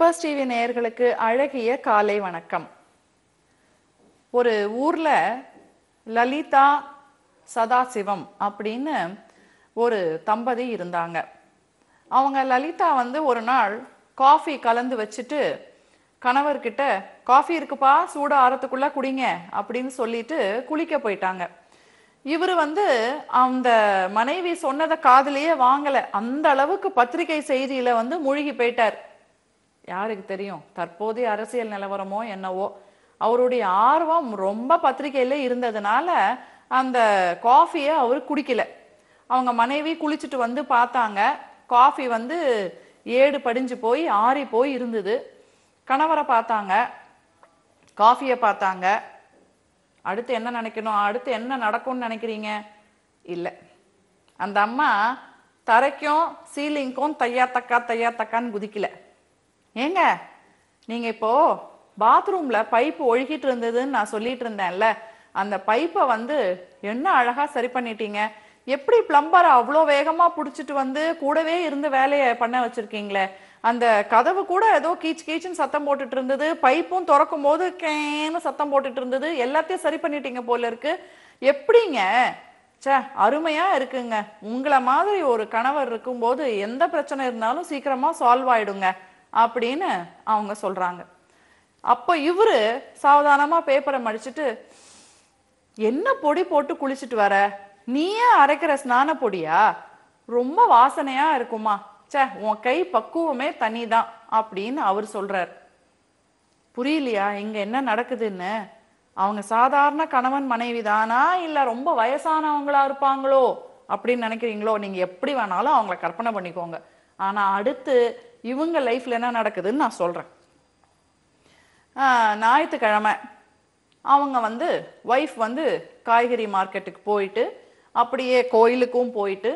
Peppers TV நேயர்களுக்கு அழகிய காலை வணக்கம். ஒரு ஊர்ல லலிதா சதாசிவம் அப்படின்னு ஒரு தம்பதி இருந்தாங்க. அவங்க லலிதா வந்து ஒரு நாள் காஃபி கலந்து வச்சுட்டு கணவர்கிட்ட காஃபி இருக்குப்பா சூட ஆறத்துக்குள்ள குடிங்க அப்படின்னு சொல்லிட்டு குளிக்க போயிட்டாங்க. இவர் வந்து அந்த மனைவி சொன்னதை காதுலயே வாங்கல. அந்த அளவுக்கு பத்திரிகை செய்தியில வந்து மூழ்கி போயிட்டார். யாருக்கு தெரியும்? தற்போதைய அரசியல் நிலவரமோ என்னவோ? அவருடைய ஆர்வம் ரொம்ப பத்திரிகையில இருந்ததுனால அந்த காஃபியை அவர் குடிக்கல. அவங்க மனைவி குளிச்சுட்டு வந்து பார்த்தாங்க. காஃபி வந்து ஏடு படிஞ்சு போய் ஆறி போய் இருந்தது. கணவரை பார்த்தாங்க. காஃபியை பார்த்தாங்க. அடுத்து என்ன நினைக்கணும்? அடுத்து என்ன நடக்கும்னு நினைக்கிறீங்க? இல்லை. அந்த அம்மா தரைக்கும் சீலிங்க்கும் தையா தக்கா தையா தக்கான்னு குதிக்கல. ஏங்க நீங்க இப்போ பாத்ரூம்ல பைப்பு ஒழுகிட்டு இருந்ததுன்னு நான் சொல்லிட்டு இருந்தேன்ல அந்த பைப்பை வந்து என்ன அழகா சரி பண்ணிட்டீங்க? எப்படி பிளம்பர் அவ்வளோ வேகமா புடிச்சிட்டு வந்து கூடவே இருந்து வேலையை பண்ண வச்சிருக்கீங்களே? அந்த கதவு கூட ஏதோ கீச் கீச்சுன்னு சத்தம் போட்டுட்டு இருந்தது பைப்பும் திறக்கும் போது கேன்னு சத்தம் போட்டுட்டு இருந்தது எல்லாத்தையும் சரி பண்ணிட்டீங்க போல இருக்கு. எப்படிங்க? சே அருமையா இருக்குங்க. உங்களை மாதிரி ஒரு கணவர் இருக்கும்போது எந்த பிரச்சனை இருந்தாலும் சீக்கிரமா சால்வ் ஆயிடுங்க. அப்படின்னு அவங்க சொல்றாங்க. அப்போ இவரு சாவதானமா பேப்பரை மடிச்சுட்டு என்ன பொடி போட்டு குளிச்சுட்டு வர? நீயே அரைக்கிற ஸ்நான பொடியா? ரொம்ப வாசனையா இருக்குமா. ச்சே உன் கை பக்குவமே தனி தான் அப்படின்னு அவர் சொல்றார். புரியலையா? இங்க என்ன நடக்குதுன்னு? அவங்க சாதாரண கணவன் மனைவி தானா இல்ல ரொம்ப வயசானவங்களா இருப்பாங்களோ? அப்படின்னு நினைக்கிறீங்களோ? நீங்க எப்படி வேணாலும் அவங்கள கற்பனை பண்ணிக்கோங்க. ஆனா அடுத்து இவங்க லைஃப்பில் என்ன நடக்குதுன்னு நான் சொல்கிறேன் ஞாயிற்றுக்கிழமை அவங்க வந்து ஒய்ஃப் வந்து காய்கறி மார்க்கெட்டுக்கு போயிட்டு அப்படியே கோயிலுக்கும் போயிட்டு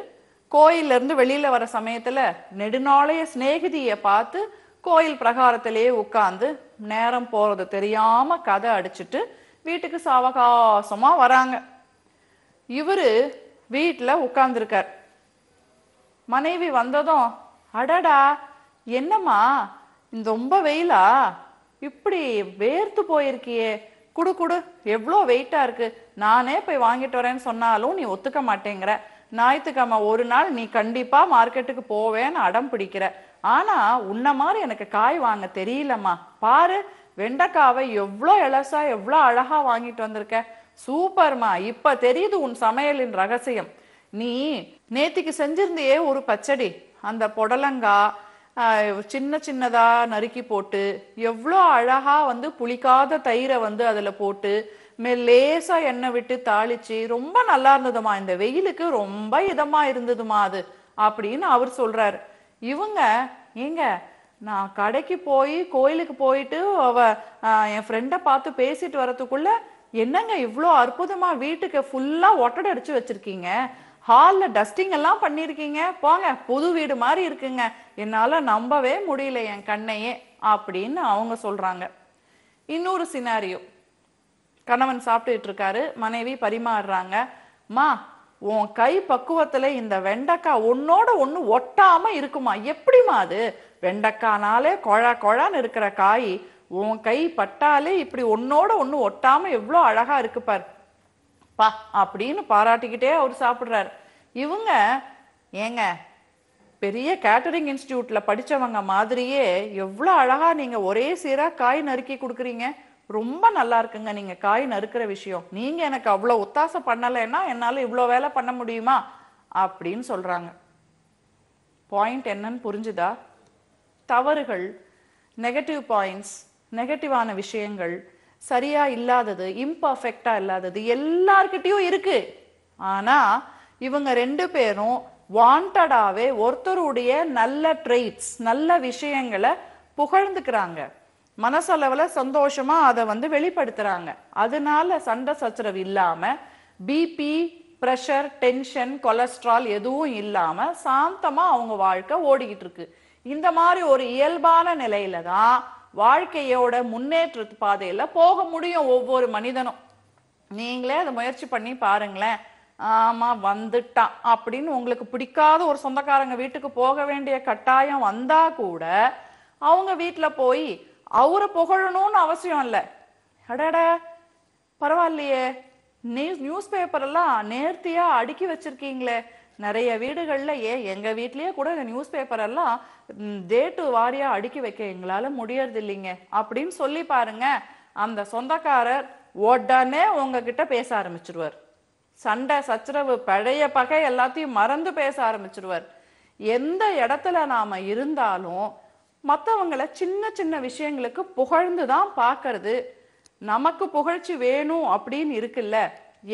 கோயிலேருந்து வெளியில் வர சமயத்தில் நெடுநாளைய சிநேகிதியை பார்த்து கோயில் பிரகாரத்திலேயே உட்காந்து நேரம் போகிறது தெரியாமல் கதை அடிச்சிட்டு வீட்டுக்கு சாவகாசமாக வராங்க. இவர் வீட்டில் உட்காந்துருக்கார் மனைவி வந்ததும் அடடா என்னம்மா இந்த ரொம்ப வெயிலா? இப்படி வேர்த்து போயிருக்கியே. குடு குடு எவ்வளோ வெயிட்டா இருக்கு. நானே போய் வாங்கிட்டு வரேன்னு சொன்னாலும் நீ ஒத்துக்க மாட்டேங்கிற. ஞாயிற்றுக்கிழமை ஒரு நாள் நீ கண்டிப்பா மார்க்கெட்டுக்கு போவேன்னு அடம் பிடிக்கிற. ஆனா உன்ன மாதிரி எனக்கு காய் வாங்க தெரியலம்மா. பாரு வெண்டைக்காவை எவ்வளோ இலசா எவ்வளோ அழகா வாங்கிட்டு வந்திருக்க. சூப்பர்மா இப்ப தெரியுது உன் சமையலின் ரகசியம். நீ நேத்திக்கு செஞ்சிருந்தியே ஒரு பச்சடி. அந்த புடலங்காய் சின்ன சின்னதாக நறுக்கி போட்டு எவ்வளோ அழகாக வந்து புளிக்காத தயிரை வந்து அதில் போட்டு மே- லேசாக எண்ணெய் விட்டு தாளிச்சு ரொம்ப நல்லா இருந்ததுமா இந்த வெயிலுக்கு ரொம்ப இதமாக இருந்ததுமா அது அப்படின்னு அவர் சொல்கிறாரு இவங்க ஏங்க நான் கடைக்கு போய் கோயிலுக்கு போயிட்டு அவ என் ஃப்ரெண்டை பார்த்து பேசிட்டு வரத்துக்குள்ள என்னங்க இவ்வளோ அற்புதமாக வீட்டுக்கு ஃபுல்லாக ஒட்டடை அடிச்சு வச்சுருக்கீங்க? ஹாலில் டஸ்டிங் எல்லாம் பண்ணியிருக்கீங்க போங்க புது வீடு மாதிரி இருக்குங்க. என்னால் நம்பவே முடியல என் கண்ணையே அப்படின்னு அவங்க சொல்கிறாங்க இன்னொரு சினாரியோ கணவன் சாப்பிட்டுட்டு இருக்காரு மனைவி பரிமாறுறாங்க. மா உன் கை பக்குவத்தில் இந்த வெண்டைக்காய் ஒன்னோட ஒன்று ஒட்டாமல் இருக்குமா? எப்படிம்மா அது? வெண்டைக்கானாலே குழா கொழான்னு இருக்கிற காய் உன் கை பட்டாலே இப்படி ஒன்னோட ஒன்று ஒட்டாமல் எவ்வளோ அழகாக இருக்குப்பார் பா அப்படின்னு பாராட்டிக்கிட்டே அவர் சாப்பிட்றாரு. இவங்க ஏங்க பெரிய கேட்டரிங் இன்ஸ்டியூட்டில் படித்தவங்க மாதிரியே எவ்வளோ அழகா நீங்க ஒரே சீராக காய் நறுக்கி கொடுக்குறீங்க. ரொம்ப நல்லா இருக்குங்க நீங்க காய் நறுக்கிற விஷயம். நீங்க எனக்கு அவ்வளோ ஒத்தாசை பண்ணலைன்னா என்னால் இவ்வளோ வேலை பண்ண முடியுமா? அப்படின்னு சொல்றாங்க. பாயிண்ட் என்னன்னு புரிஞ்சுதா? தவறுகள் நெகட்டிவ் பாயிண்ட்ஸ் நெகட்டிவான விஷயங்கள் சரியா இல்லாதது இம்பர்ஃபெக்டா இல்லாதது எல்லார்கிட்டயும் இருக்கு. ஆனா இவங்க ரெண்டு பேரும் வாண்டடாவே ஒருத்தருடைய நல்ல ட்ரெய்ட்ஸ் நல்ல விஷயங்களை புகழ்ந்துக்கிறாங்க. மனசளவில் சந்தோஷமா அதை வந்து வெளிப்படுத்துறாங்க. அதனால சண்டை சச்சரவு இல்லாம பிபி ப்ரெஷர் டென்ஷன் கொலஸ்ட்ரால் எதுவும் இல்லாம சாந்தமா அவங்க வாழ்க்கை ஓடிக்கிட்டு இருக்கு. இந்த மாதிரி ஒரு இயல்பான நிலையில தான் வாழ்க்கையோட முன்னேற்ற பாதையில போக முடியும் ஒவ்வொரு மனிதனும். நீங்களே அதை முயற்சி பண்ணி பாருங்களேன். ஆமா வந்துட்டான் அப்படின்னு உங்களுக்கு பிடிக்காத ஒரு சொந்தக்காரங்க வீட்டுக்கு போக வேண்டிய கட்டாயம் வந்தா கூட அவங்க வீட்டில் போய் அவரை புகழணும்னு அவசியம் இல்லை. அடடா பரவாயில்லையே. நியூஸ் நியூஸ் பேப்பர் எல்லாம் நேர்த்தியா அடுக்கி வச்சிருக்கீங்களே. நிறைய வீடுகளில் ஏன் எங்கள் வீட்லேயே கூட இந்த நியூஸ் பேப்பரெல்லாம் டேட்டு வாரியாக அடுக்கி வைக்க எங்களால் முடியறது இல்லைங்க அப்படின்னு சொல்லி பாருங்க. அந்த சொந்தக்காரர் உடனே உங்ககிட்ட பேச ஆரம்பிச்சிருவார். சண்டை சச்சரவு பழைய பகை எல்லாத்தையும் மறந்து பேச ஆரம்பிச்சிருவார். எந்த இடத்துல நாம் இருந்தாலும் மற்றவங்களை சின்ன சின்ன விஷயங்களுக்கு புகழ்ந்து தான் பார்க்கறது. நமக்கு புகழ்ச்சி வேணும் அப்படின்னு இருக்குல்ல.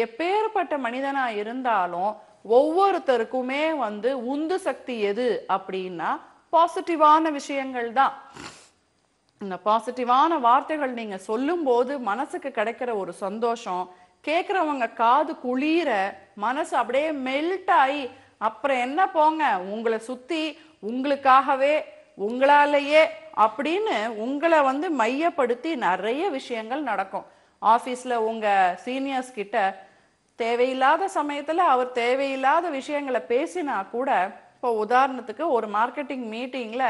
எப்பேற்பட்ட மனிதனாக இருந்தாலும் ஒவ்வொருத்தருக்குமே வந்து உந்து சக்தி எது அப்படின்னா பாசிட்டிவான விஷயங்கள் தான். இந்த பாசிட்டிவான வார்த்தைகள் நீங்க சொல்லும்போது மனசுக்கு கிடைக்கிற ஒரு சந்தோஷம் கேட்குறவங்க காது குளிர மனசு அப்படியே மெல்ட் ஆகி அப்புறம் என்ன போங்க உங்களை சுத்தி உங்களுக்காகவே உங்களாலேயே அப்படின்னு உங்களை வந்து மையப்படுத்தி நிறைய விஷயங்கள் நடக்கும். ஆஃபீஸில் உங்கள் சீனியர்ஸ் கிட்ட தேவையில்லாத சமயத்தில் அவர் தேவையில்லாத விஷயங்களை பேசினா கூட இப்போ உதாரணத்துக்கு ஒரு மார்க்கெட்டிங் மீட்டிங்கில்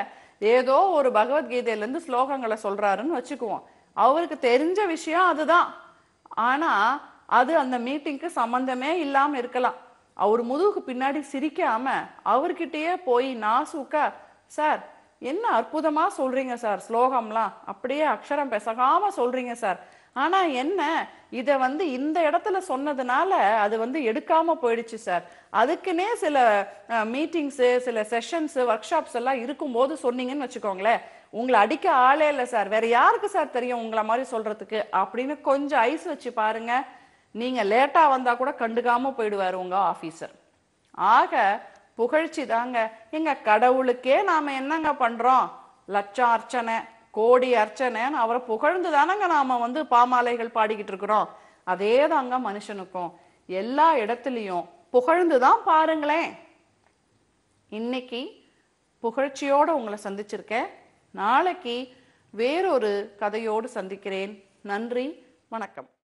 ஏதோ ஒரு பகவத்கீதையிலேருந்து ஸ்லோகங்களை சொல்கிறாருன்னு வச்சுக்குவோம். அவருக்கு தெரிஞ்ச விஷயம் அதுதான். ஆனால் அது அந்த மீட்டிங்க்கு சம்மந்தமே இல்லாமல் இருக்கலாம். அவர் முதுகுக்கு பின்னாடி சிரிக்காம அவர்கிட்டயே போய் நாசூக்கா சார் என்ன அற்புதமாக சொல்கிறீங்க சார் ஸ்லோகம்லாம்? அப்படியே அக்ஷரம் பெசகாமல் சொல்கிறீங்க சார். ஆனால் என்ன? இதை வந்து இந்த இடத்துல சொன்னதுனால அது வந்து எடுக்காம போயிடுச்சு சார். அதுக்குன்னே சில மீட்டிங்ஸு சில செஷன்ஸு ஒர்க் ஷாப்ஸ் எல்லாம் இருக்கும்போது சொன்னீங்கன்னு வச்சுக்கோங்களேன். உங்களை அடிக்க ஆளே இல்லை சார். வேற யாருக்கு சார் தெரியும் உங்களை மாதிரி சொல்றதுக்கு? அப்படின்னு கொஞ்சம் ஐஸ் வச்சு பாருங்க. நீங்க லேட்டா வந்தா கூட கண்டுக்காம போயிடுவாரு உங்க ஆபீசர் ஆக புகழ்ச்சி தாங்க. எங்க கடவுளுக்கே நாம என்னங்க பண்றோம்? லட்சம் அர்ச்சனை கோடி அர்ச்சனைன்னு அவரை புகழ்ந்து தானங்க நாம வந்து பாமாலைகள் பாடிக்கிட்டு இருக்கிறோம். அதே தாங்க மனுஷனுக்கும். எல்லா இடத்துலையும் புகழ்ந்து தான் பாருங்களேன். இன்னைக்கு புகழ்ச்சியோட உங்களை சந்திச்சிருக்கேன். நாளைக்கு வேறொரு கதையோடு சந்திக்கிறேன். நன்றி வணக்கம்.